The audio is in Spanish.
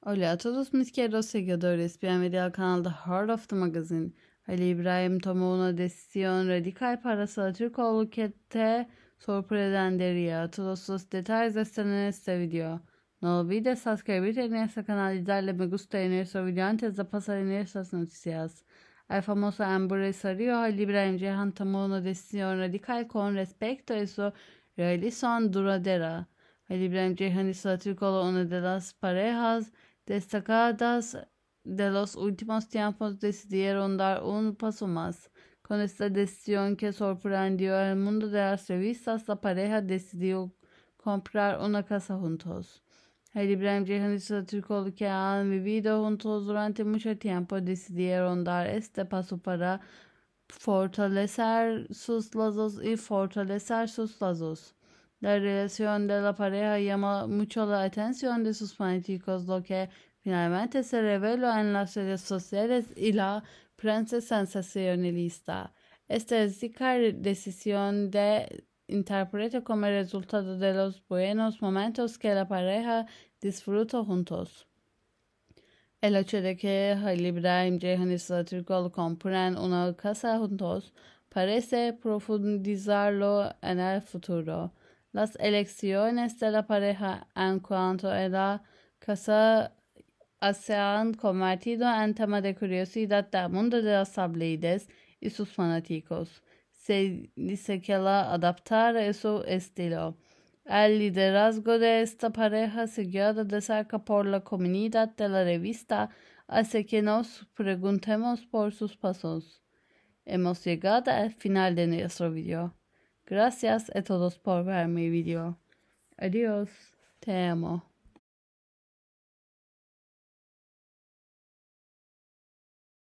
Hola a todos mis queridos seguidores, bienvenidos al canal The Heart of the Magazine. Ali İbrahim tomó una decisión radical para la Türkoğlu que te sorprendería. Todos los detalles en este video. No olvides suscribirte en este canal y darle me gusta en este video antes de pasar en estas noticias. El famoso empresario Ali İbrahim Cihan tomó una decisión radical con respecto a su realización duradera. Cihan y la Türkoğlu una de las parejas destacadas de los últimos tiempos decidieron dar un paso más. Con esta decisión que sorprendió al mundo de las revistas, la pareja decidió comprar una casa juntos. El Ibrahim Ceyhan y Türkoğlu que han vivido juntos durante mucho tiempo decidieron dar este paso para fortalecer sus lazos y fortalecer sus lazos. La relación de la pareja llama mucho la atención de sus fanáticos, lo que finalmente se reveló en las redes sociales y la prensa sensacionalista. Esta decisión de interpreta como resultado de los buenos momentos que la pareja disfrutó juntos. El hecho de que Halil İbrahim Ceyhan y Satürkol compren una casa juntos parece profundizarlo en el futuro. Las elecciones de la pareja en cuanto a la casa se han convertido en tema de curiosidad del mundo de las tablides y sus fanáticos. Se dice que la adaptar a su estilo. El liderazgo de esta pareja seguido de cerca por la comunidad de la revista hace que nos preguntemos por sus pasos. Hemos llegado al final de nuestro video. Gracias a todos por ver mi video. Adiós. Te amo.